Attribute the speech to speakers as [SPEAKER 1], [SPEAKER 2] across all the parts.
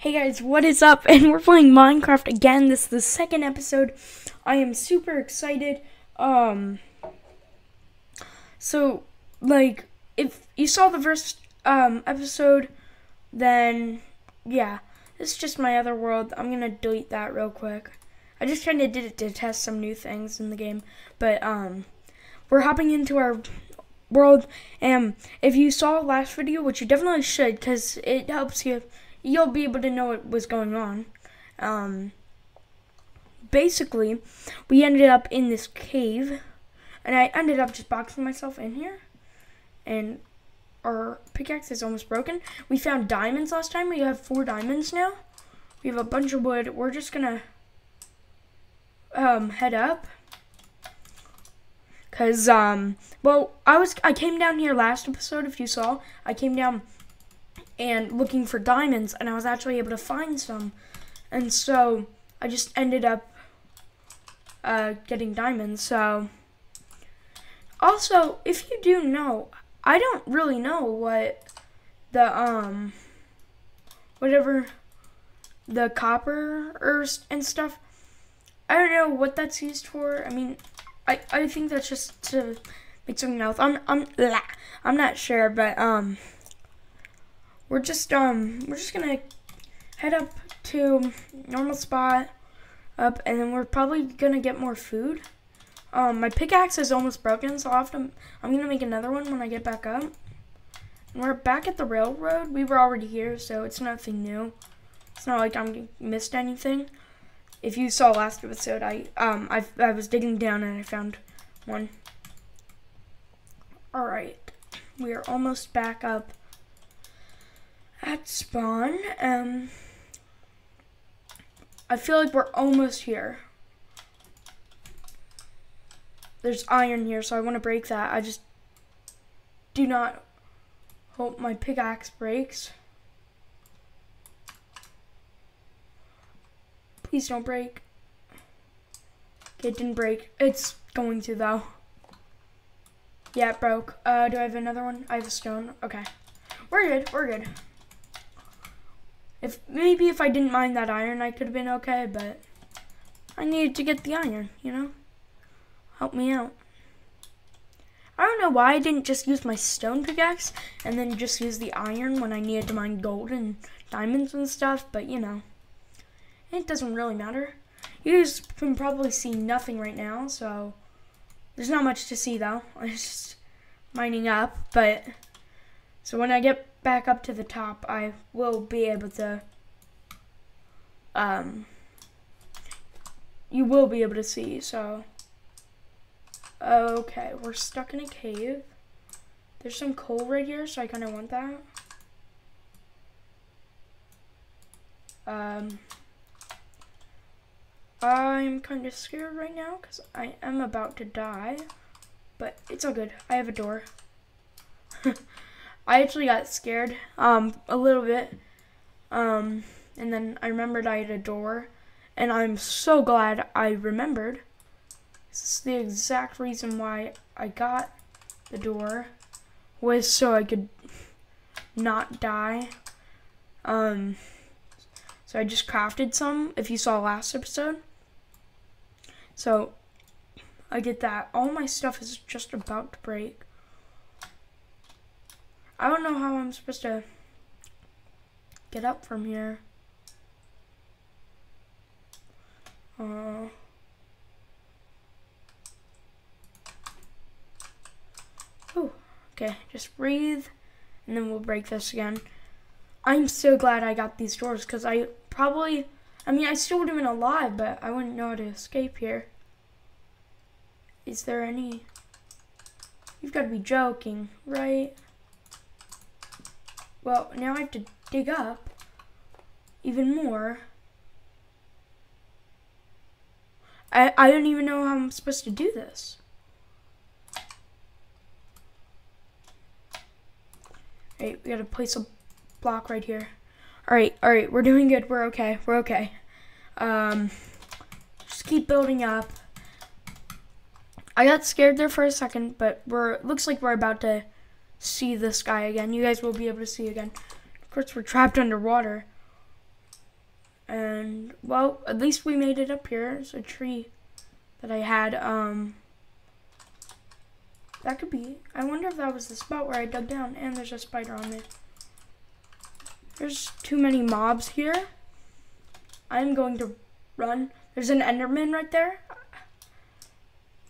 [SPEAKER 1] Hey guys, what is up? And we're playing Minecraft again. This is the second episode. I am super excited. Um so like if you saw the first um episode, then yeah. This is just my other world. I'm gonna delete that real quick. I just kinda did it to test some new things in the game. But um we're hopping into our world and if you saw last video, which you definitely should because it helps you you'll be able to know what was going on. Um, basically, we ended up in this cave, and I ended up just boxing myself in here, and our pickaxe is almost broken. We found diamonds last time. We have four diamonds now. We have a bunch of wood. We're just gonna um, head up. Cause um, well, I was I came down here last episode. If you saw, I came down and looking for diamonds, and I was actually able to find some. And so I just ended up uh, getting diamonds. So also, if you do know, I don't really know what the um whatever the copper ore and stuff. I don't know what that's used for. I mean, I I think that's just to make something else. I'm I'm I'm not sure, but um we're just um we're just gonna head up to normal spot up and then we're probably gonna get more food. Um, my pickaxe is almost broken, so I'll have to, I'm gonna make another one when I get back up. And we're back at the railroad. We were already here, so it's nothing new. It's not like I missed anything. If you saw last episode, I um I I was digging down and I found one. All right, we are almost back up at spawn. Um, I feel like we're almost here. There's iron here, so I want to break that. I just do not hope my pickaxe breaks. Please don't break. Okay, it didn't break. It's going to, though. Yeah, it broke. Uh, do I have another one? I have a stone. Okay. We're good. We're good. If maybe if I didn't mined that iron, I could have been okay, but I needed to get the iron, you know? Help me out. I don't know why I didn't just use my stone pickaxe and then just use the iron when I needed to mine gold and diamonds and stuff, but you know, it doesn't really matter. You guys can probably see nothing right now, so there's not much to see though. I'm just mining up, but so when I get back up to the top, I will be able to, um, you will be able to see, so, okay, we're stuck in a cave. There's some coal right here, so I kind of want that. Um, I'm kind of scared right now because I am about to die, but it's all good. I have a door. I actually got scared um, a little bit. Um, and then I remembered I had a door. And I'm so glad I remembered. This is the exact reason why I got the door. Was so I could not die. Um, so I just crafted some, if you saw last episode. So, I get that. All my stuff is just about to break. I don't know how I'm supposed to get up from here. Uh, oh, okay, just breathe, and then we'll break this again. I'm so glad I got these doors, because I probably, I mean, I still would have been alive, but I wouldn't know how to escape here. Is there any, you've got to be joking, right? Well, now I have to dig up even more. I, I don't even know how I'm supposed to do this. Alright, we gotta place a block right here. Alright, alright, we're doing good. We're okay. We're okay. Um, just keep building up. I got scared there for a second, but we're looks like we're about to see the sky again. You guys will be able to see again. Of course, we're trapped underwater. And, well, at least we made it up here. It's a tree that I had, um, that could be. I wonder if that was the spot where I dug down. And there's a spider on me. There's too many mobs here. I'm going to run. There's an Enderman right there.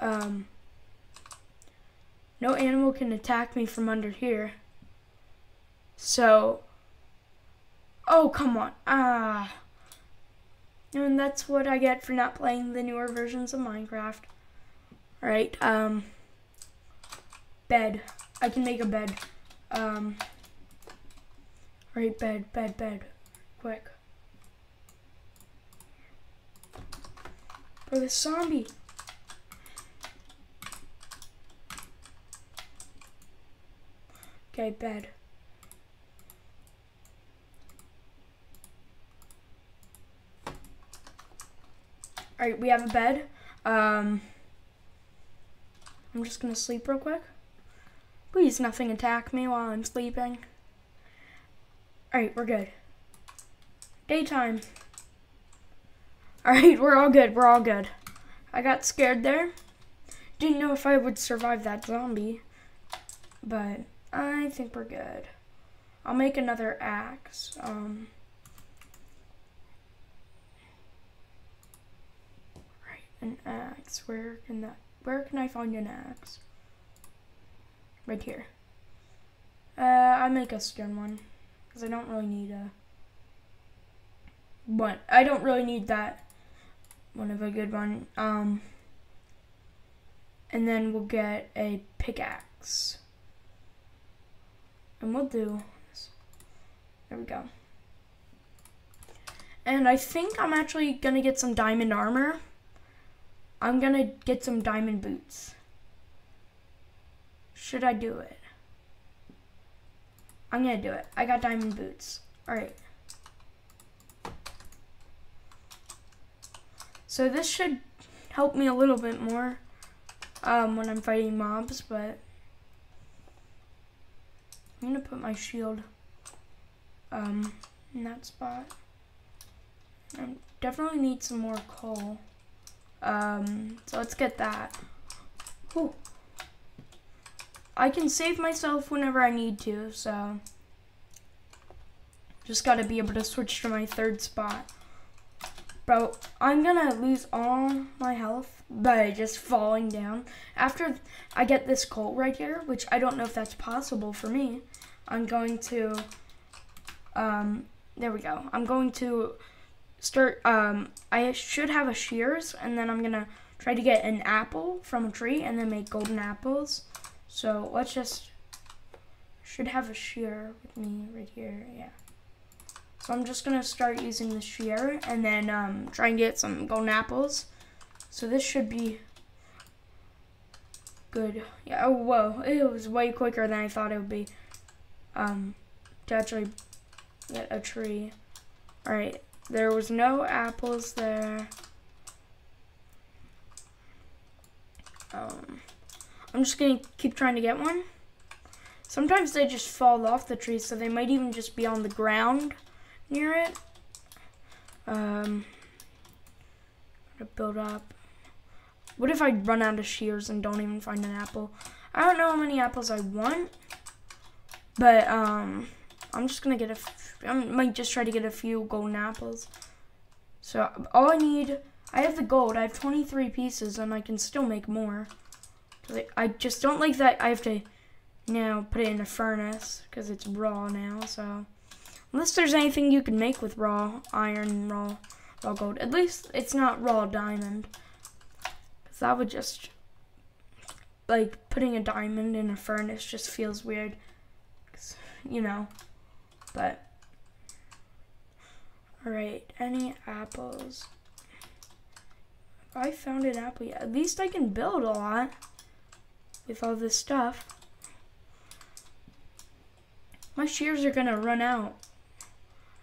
[SPEAKER 1] Um, no animal can attack me from under here. So, oh, come on. Ah. And that's what I get for not playing the newer versions of Minecraft. Alright, um, bed. I can make a bed. Um, alright, bed, bed, bed. Quick. For the zombie. Okay, bed. Alright, we have a bed. Um, I'm just gonna sleep real quick. Please, nothing attack me while I'm sleeping. Alright, we're good. Daytime. Alright, we're all good. We're all good. I got scared there. Didn't know if I would survive that zombie. But I think we're good. I'll make another axe. Um... Right, an axe. Where can that, where can I find an axe? Right here. Uh, I make a stone one. Because I don't really need a, one. I don't really need that one of a good one. Um, and then we'll get a pickaxe. And we'll do. There we go. And I think I'm actually going to get some diamond armor. I'm gonna get some diamond boots. Should I do it? I'm gonna do it. I got diamond boots. Alright. So this should help me a little bit more um, when I'm fighting mobs, but I'm gonna put my shield um, in that spot. I definitely need some more coal. Um, so let's get that. Ooh. I can save myself whenever I need to, so just gotta be able to switch to my third spot. Bro, I'm gonna lose all my health by just falling down. After I get this coal right here, which I don't know if that's possible for me, I'm going to, um, there we go. I'm going to start, um, I should have a shears, and then I'm gonna try to get an apple from a tree and then make golden apples. So let's just, should have a shear with me right here, yeah. So I'm just gonna start using the shear and then um, try and get some golden apples. So this should be good. Yeah, oh, whoa, it was way quicker than I thought it would be um, to actually get a tree. All right, there was no apples there. Um, I'm just gonna keep trying to get one. Sometimes they just fall off the tree, so they might even just be on the ground near it. Um, to build up. What if I run out of shears and don't even find an apple? I don't know how many apples I want, but um, I'm just gonna get a. I might just try to get a few golden apples. So all I need, I have the gold. I have 23 pieces, and I can still make more. I just don't like that I have to now put it in a furnace because it's raw now. So unless there's anything you can make with raw iron, raw raw gold, at least it's not raw diamond. Because that would just like putting a diamond in a furnace just feels weird. You know. But, alright, any apples? I found an apple yet, at least I can build a lot with all this stuff. My shears are gonna run out.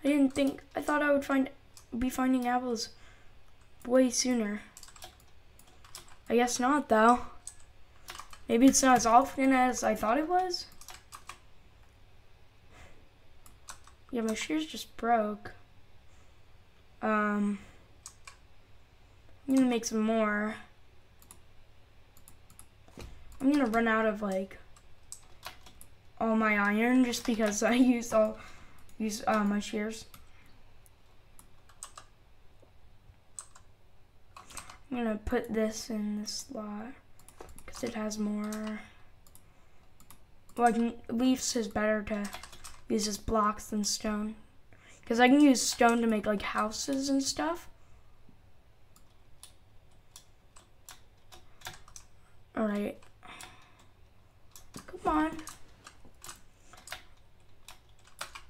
[SPEAKER 1] I didn't think, I thought I would find, be finding apples way sooner. I guess not though. Maybe it's not as often as I thought it was. Yeah, my shears just broke. Um, I'm gonna make some more. I'm gonna run out of like all my iron just because I used all use uh, my shears. I'm gonna put this in this slot because it has more. Like leaves is better to use as blocks and stone because I can use stone to make like houses and stuff. All right. Come on.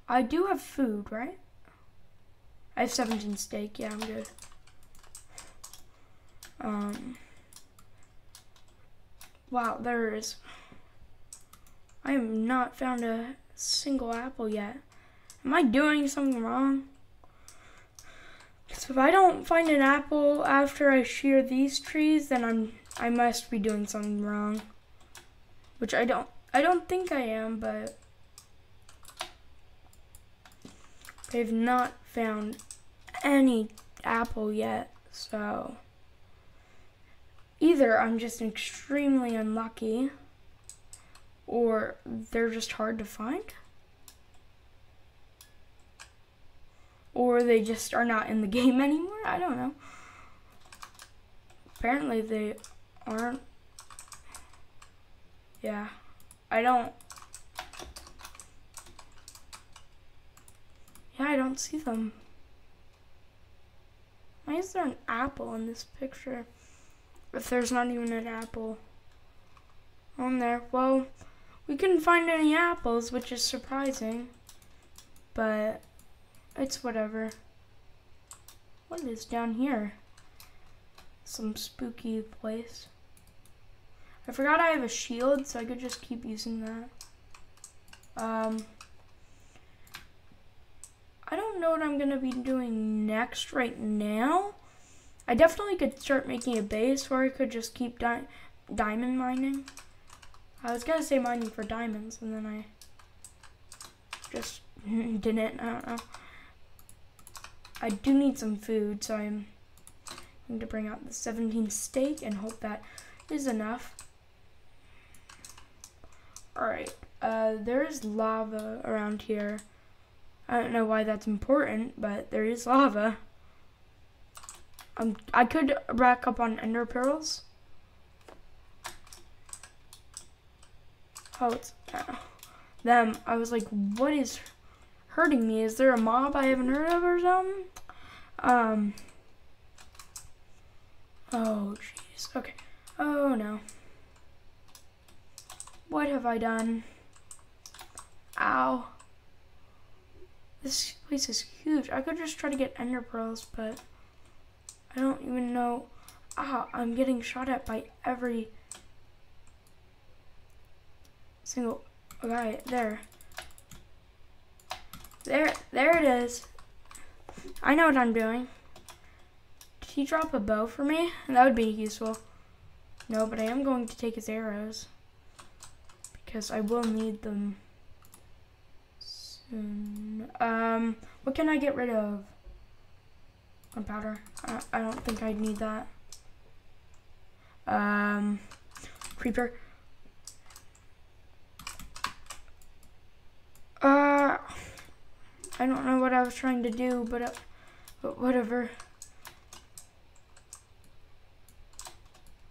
[SPEAKER 1] I do have food, right? I have 17 steak. Yeah, I'm good. Um. Wow, there is. I have not found a single apple yet. Am I doing something wrong? Because if I don't find an apple after I shear these trees, then I'm I must be doing something wrong. Which I don't I don't think I am, but they've not found any apple yet, so either I'm just extremely unlucky or they're just hard to find. Or they just are not in the game anymore. I don't know. Apparently they aren't. Yeah. I don't. Yeah, I don't see them. Why is there an apple in this picture? If there's not even an apple on there. Well, we couldn't find any apples, which is surprising. But it's whatever. What is down here? Some spooky place. I forgot I have a shield, so I could just keep using that. Um, I don't know what I'm going to be doing next right now. I definitely could start making a base where I could just keep di diamond mining. I was gonna say mining for diamonds, and then I just didn't. I don't know. I do need some food, so I'm going to bring out the 17 steak and hope that is enough. Alright, uh, there is lava around here. I don't know why that's important, but there is lava. Um, I could rack up on ender pearls. Oh, it's them. I was like, what is hurting me? Is there a mob I haven't heard of or something? Um. Oh, jeez. Okay. Oh, no. What have I done? Ow. This place is huge. I could just try to get ender pearls, but I don't even know. Ah, I'm getting shot at by every single guy there. There, there it is. I know what I'm doing. Did he drop a bow for me? That would be useful. No, but I am going to take his arrows. Because I will need them soon. Um, what can I get rid of? Gunpowder. I, I don't think I'd need that. Um, creeper. Uh, I don't know what I was trying to do, but, uh, but whatever.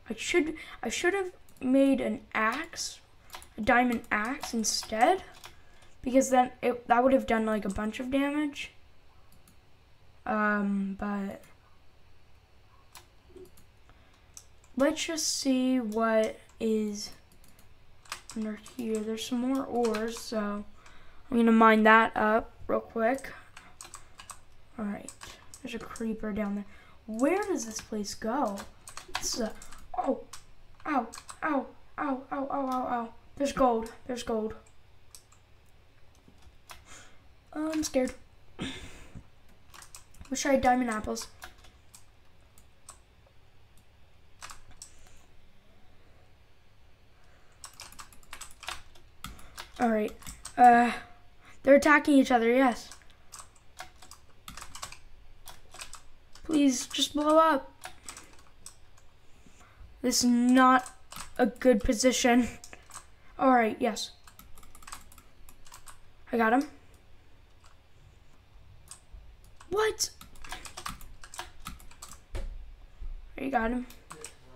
[SPEAKER 1] I should I should have made an axe, a diamond axe instead, because then it that would have done like a bunch of damage. Um, but let's just see what is under here. There's some more ores, so. I'm gonna mine that up real quick. All right, there's a creeper down there. Where does this place go? This is a, oh, ow, ow, ow, ow, ow, ow, ow. There's gold, there's gold. Oh, I'm scared. Wish I had diamond apples. All right, uh, they're attacking each other, yes. Please, just blow up. This is not a good position. Alright, yes. I got him. What? You got him.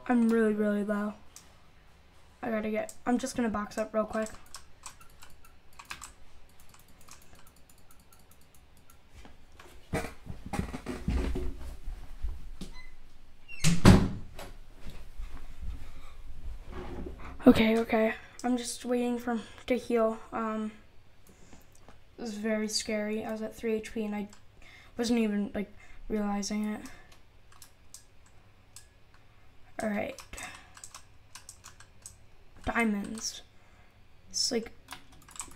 [SPEAKER 1] I'm really, really low. I gotta get, I'm just gonna box up real quick. Okay, okay. I'm just waiting for him to heal. Um, it was very scary. I was at 3 HP and I wasn't even, like, realizing it. Alright. Diamonds. It's, like,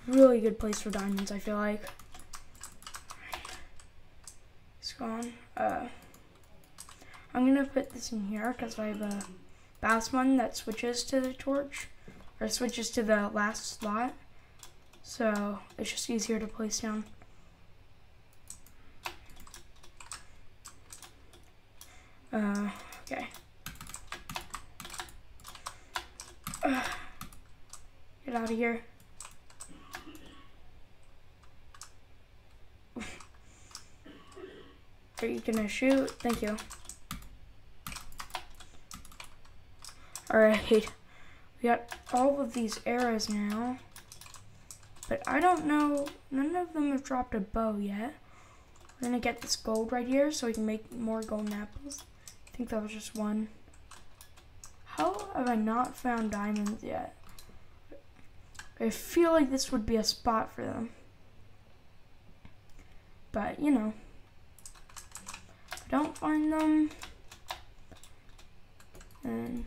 [SPEAKER 1] really good place for diamonds, I feel like. It's gone. Uh, I'm gonna put this in here because I have a last one that switches to the torch or switches to the last slot. So it's just easier to place down. Uh, okay. Get out of here. Are you gonna shoot? Thank you. Alright, we got all of these arrows now. But I don't know, none of them have dropped a bow yet. We're gonna get this gold right here so we can make more golden apples. I think that was just one. How have I not found diamonds yet? I feel like this would be a spot for them. But, you know. I don't find them. And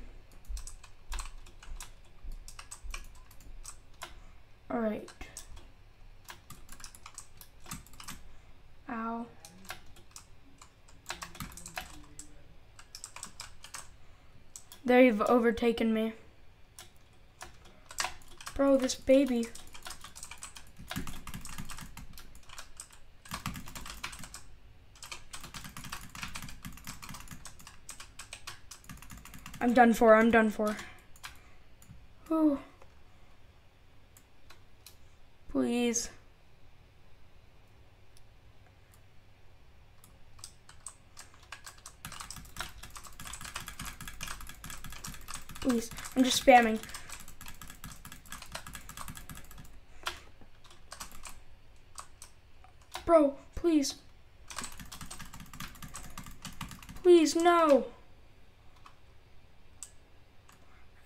[SPEAKER 1] Alright. Ow. They've overtaken me. Bro, this baby. I'm done for, I'm done for. Ooh. Please. Please. I'm just spamming. Bro, please. Please, no.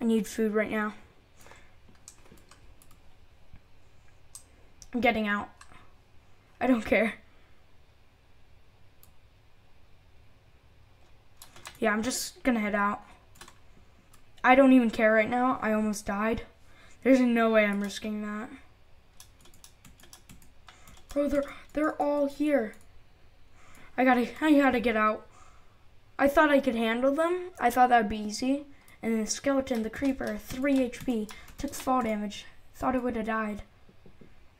[SPEAKER 1] I need food right now. I'm getting out. I don't care. Yeah, I'm just gonna head out. I don't even care right now. I almost died. There's no way I'm risking that. Bro, they're, they're all here. I gotta, I gotta get out. I thought I could handle them. I thought that'd be easy. And the skeleton, the creeper, 3 HP, took fall damage. Thought it would have died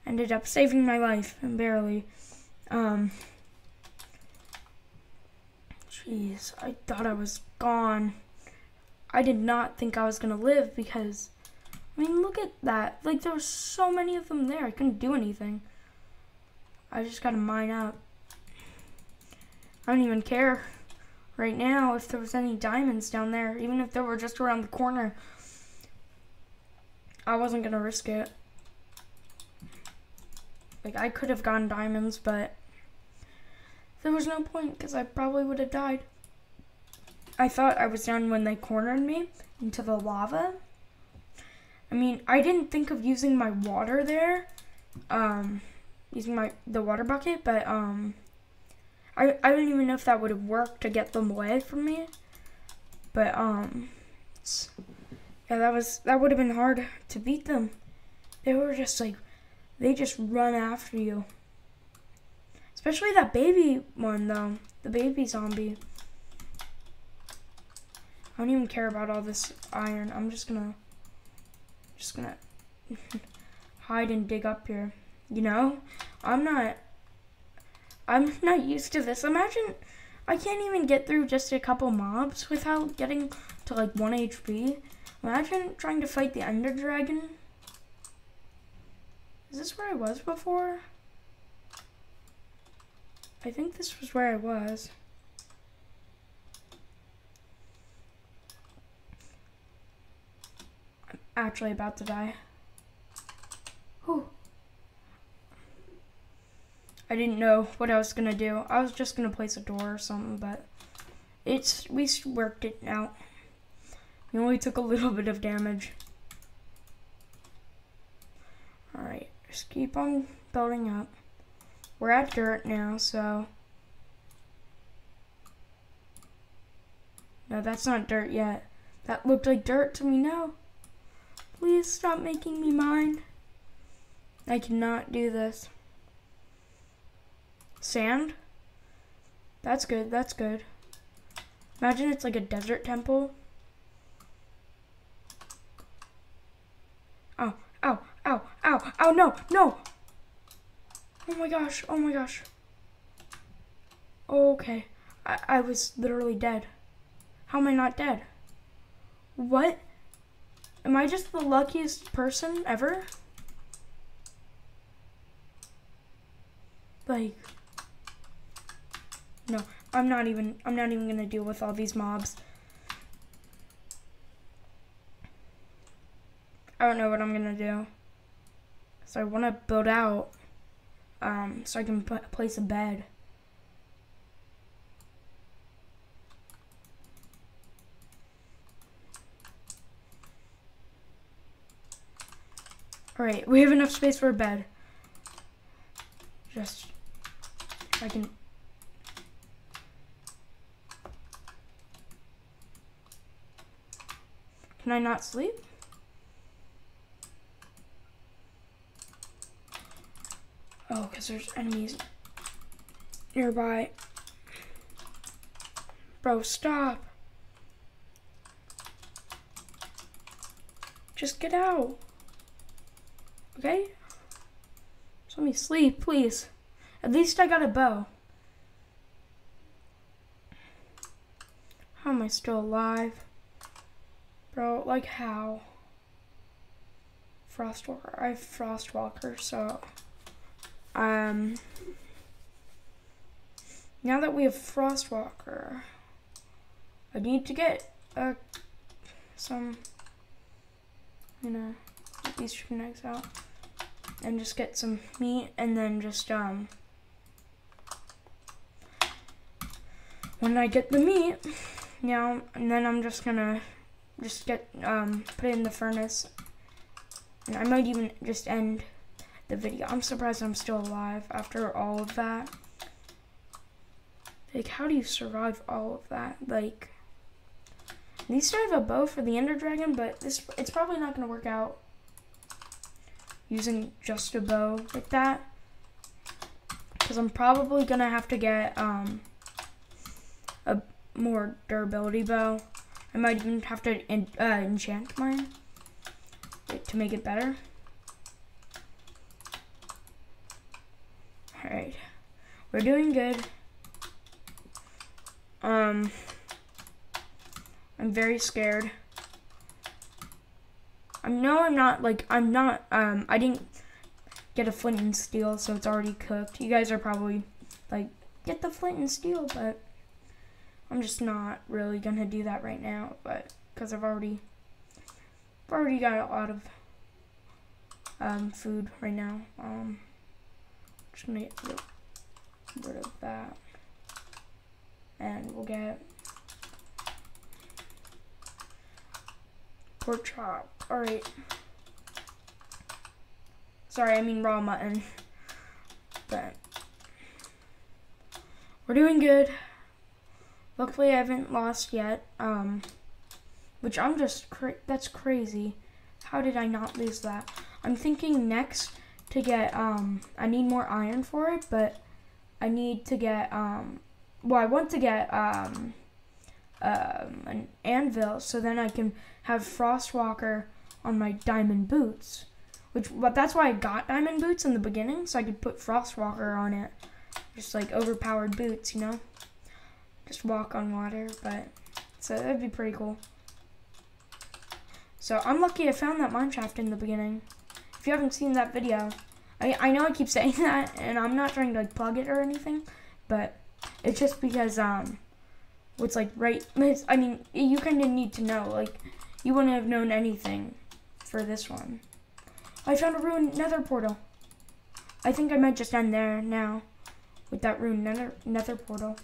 [SPEAKER 1] ended up saving my life, and barely. Um, jeez, I thought I was gone. I did not think I was gonna live because, I mean, look at that. Like, there were so many of them there. I couldn't do anything. I just gotta mine up. I don't even care right now if there was any diamonds down there, even if they were just around the corner. I wasn't gonna risk it. Like, I could have gotten diamonds, but there was no point because I probably would have died. I thought I was down when they cornered me into the lava. I mean, I didn't think of using my water there, um, using my the water bucket, but um, I I don't even know if that would have worked to get them away from me. But um, yeah, that was that would have been hard to beat them. They were just like they just run after you. Especially that baby one though. The baby zombie. I don't even care about all this iron. I'm just gonna just gonna hide and dig up here. You know? I'm not I'm not used to this. Imagine I can't even get through just a couple mobs without getting to like 1 HP. Imagine trying to fight the Ender Dragon. Is this where I was before? I think this was where I was. I'm actually about to die. Whew. I didn't know what I was gonna do. I was just gonna place a door or something, but it's we worked it out. We only took a little bit of damage. Alright, just keep on building up. We're at dirt now, so... No, that's not dirt yet. That looked like dirt to me, no. Please stop making me mine. I cannot do this. Sand? That's good, that's good. Imagine it's like a desert temple. Ow, ow, ow, ow, no, no! Oh my gosh, oh my gosh. Okay, I, I was literally dead. How am I not dead? What? Am I just the luckiest person ever? Like... No, I'm not even, I'm not even gonna deal with all these mobs. I don't know what I'm gonna do. So I wanna build out, um, so I can place a bed. Alright, we have enough space for a bed. Just, I can Can I not sleep? Oh, because there's enemies nearby. Bro, stop. Just get out. Okay? Just let me sleep, please. At least I got a bow. How am I still alive? Bro, like how? Frostwalker. I have Frostwalker, so um now that we have Frostwalker, I need to get uh some you know get these chicken eggs out and just get some meat and then just um when I get the meat now and then I'm just gonna just get um, put it in the furnace. And I might even just end the video. I'm surprised I'm still alive after all of that. Like, how do you survive all of that? Like, at least I have a bow for the Ender Dragon, but this it's probably not going to work out using just a bow like that. Because I'm probably going to have to get um, a more durability bow. I might even have to en uh, enchant mine to make it better. Alright. We're doing good. Um, I'm very scared. I know I'm not, like, I'm not, um, I didn't get a flint and steel, so it's already cooked. You guys are probably, like, get the flint and steel, but I'm just not really gonna do that right now, but because I've already I've already got a lot of um, food right now. Um, just gonna get rid of that, and we'll get pork chop. All right. Sorry, I mean raw mutton, but we're doing good. Luckily, I haven't lost yet. Um, which I'm just cra that's crazy. How did I not lose that? I'm thinking next to get um I need more iron for it, but I need to get um well I want to get um um an anvil so then I can have Frostwalker on my diamond boots. Which but that's why I got diamond boots in the beginning so I could put Frostwalker on it. Just like overpowered boots, you know? just walk on water, but so that'd be pretty cool. So I'm lucky I found that mineshaft in the beginning. If you haven't seen that video, I, I know I keep saying that, and I'm not trying to like plug it or anything, but it's just because um, what's like right. I mean, you kind of need to know. Like, you wouldn't have known anything for this one. I found a ruined Nether portal. I think I might just end there now with that ruined Nether Nether portal.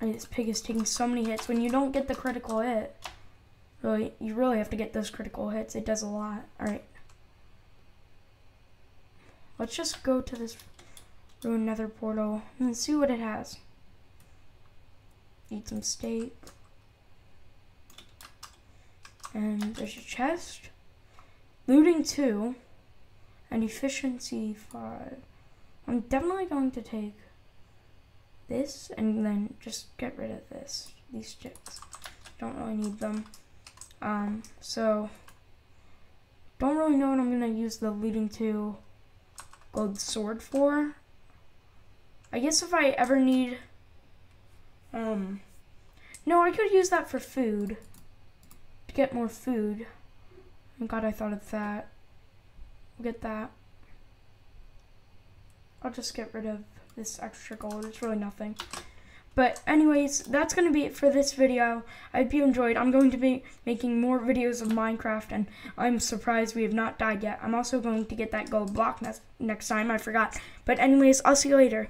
[SPEAKER 1] I mean, this pig is taking so many hits. When you don't get the critical hit, really, you really have to get those critical hits. It does a lot. All right. Let's just go to this ruined nether portal and see what it has. Eat some steak. And there's a chest. Looting 2. And efficiency 5. I'm definitely going to take this and then just get rid of this. These sticks. Don't really need them. Um, so, don't really know what I'm going to use the Looting 2 gold sword for. I guess if I ever need, um, no, I could use that for food, to get more food. I'm glad I thought of that. We'll get that. I'll just get rid of this extra gold. It's really nothing. But anyways, that's going to be it for this video. I hope you enjoyed. I'm going to be making more videos of Minecraft, and I'm surprised we have not died yet. I'm also going to get that gold block next, next time. I forgot. But anyways, I'll see you later.